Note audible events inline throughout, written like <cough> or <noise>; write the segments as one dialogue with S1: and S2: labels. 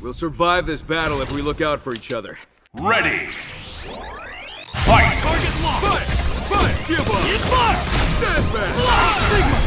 S1: We'll survive this battle if we look out for each other.
S2: Ready! Fight!
S1: Target locked! Fight! Fight! Give up!
S3: Hit fire!
S1: Stand back!
S3: Sigma!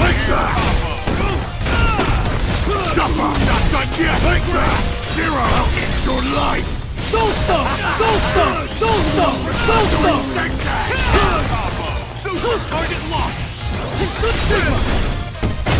S4: Take that! Suffer! Not done yet! Take that! Zero! I'll end your life!
S3: Soul Stone! Soul Stone! Soul Stone! Soul Stone!
S4: Take that!
S3: Target locked! Sigma!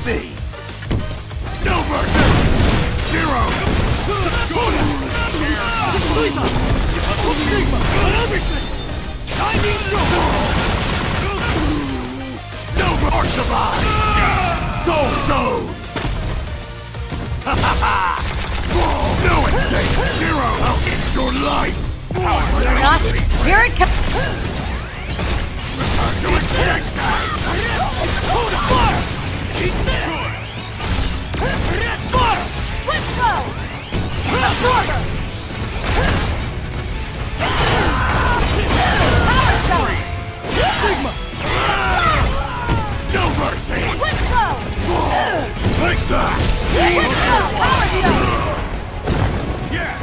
S4: Come and get me! No mercy! Zero!
S3: Sigma! On everything! Timing
S4: No more survive! Soul Stone! Ha ha ha! No escape! Zero! I'll end your life!
S5: Not here it comes.
S4: Return to its
S5: Let's go. Absorber. Power stone.
S3: Sigma!
S4: No mercy!
S5: Let's go.
S4: Take that!
S5: Let's go. Power stone.
S4: Yes!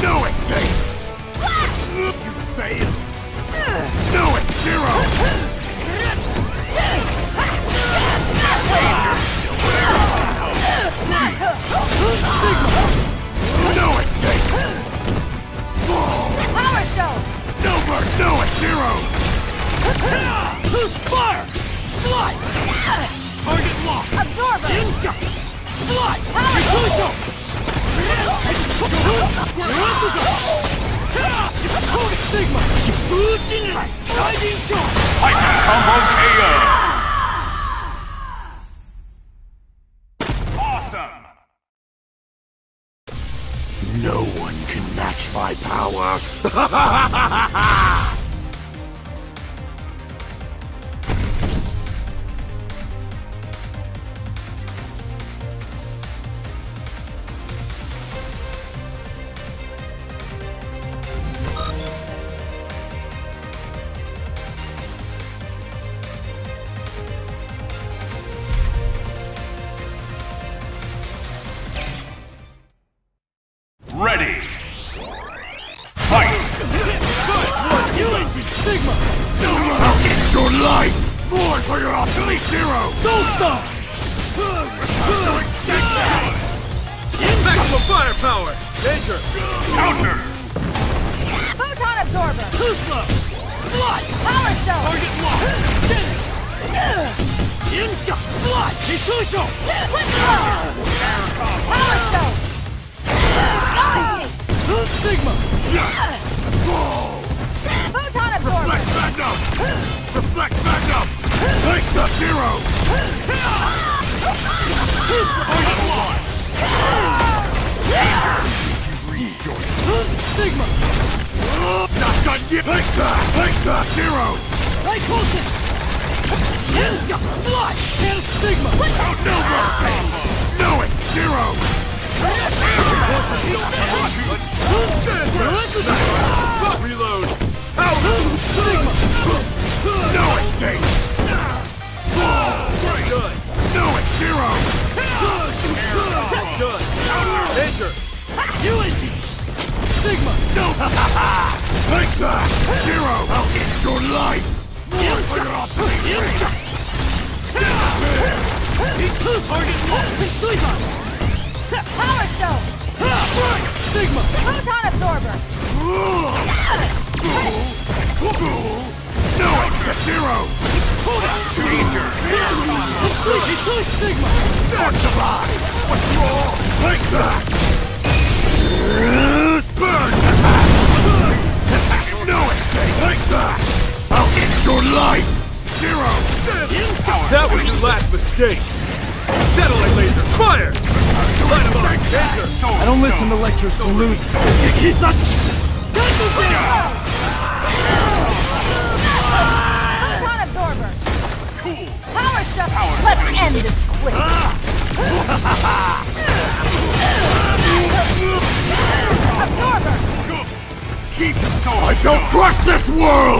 S4: No escape! You failed! No, it's zero!
S3: Fly! Target locked!
S5: Absorber.
S3: Inja! Fly!
S5: Power
S3: Isuicho! Sigma! Fujinai! Diving shot!
S2: Titan Combo KO! Awesome!
S4: No one can match my power! <laughs> end your life! More for your obsolete zero!
S3: Soul Stone!
S1: Maximum firepower! Danger!
S2: Counter!
S5: Photon absorber.
S3: Kuzma! Fly!
S5: Power stone.
S3: Target locked! Get it! Inja! Fly! Isuicho!
S5: Power stone.
S4: Take the
S2: locked!
S3: Sigma!
S4: Not done yet! That! Zero!
S3: Right close Inja! Fly! And Sigma!
S4: No it's zero!
S1: Reload!
S3: Sigma!
S4: No escape! Zero! I'll end your life!
S5: Power stone.
S3: Sigma!
S5: Photon absorber.
S4: No, it's zero!
S2: Danger!
S3: Sigma!
S4: Survive! What's wrong? Take that! I'll end your! Zero!
S1: That was your last mistake! Satellite laser. Fire! Dynamite. Danger.
S4: I don't listen to lectures for losers.
S5: Photon absorber. Power stone. Let's end this quick. Absorber.
S4: Keep I shall crush this world!